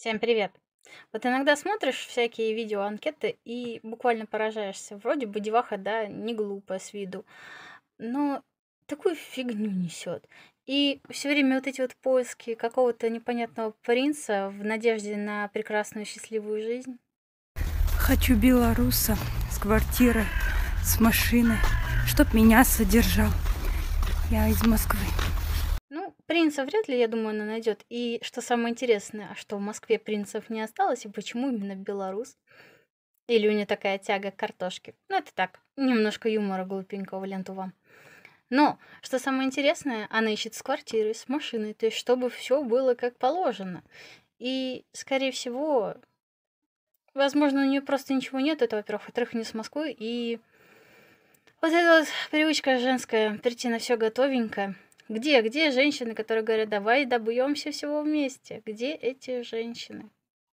Всем привет! Вот иногда смотришь всякие видео-анкеты и буквально поражаешься. Вроде бы деваха, да, не глупая с виду, но такую фигню несет. И все время вот эти вот поиски какого-то непонятного принца в надежде на прекрасную счастливую жизнь. Хочу белоруса с квартирой, с машиной, чтоб меня содержал. Я из Москвы. Принца вряд ли, я думаю, она найдет. И что самое интересное, а что в Москве принцев не осталось, и почему именно белорус? Или у нее такая тяга к картошке? Ну, это так, немножко юмора глупенького ленту вам. Но, что самое интересное, она ищет с квартирой, с машиной, то есть чтобы все было как положено. И, скорее всего, возможно, у нее просто ничего нет, это, во-первых, во-вторых, не с Москвы, и вот эта вот привычка женская прийти на все готовенькое – где, где женщины, которые говорят, давай добьемся всего вместе? Где эти женщины?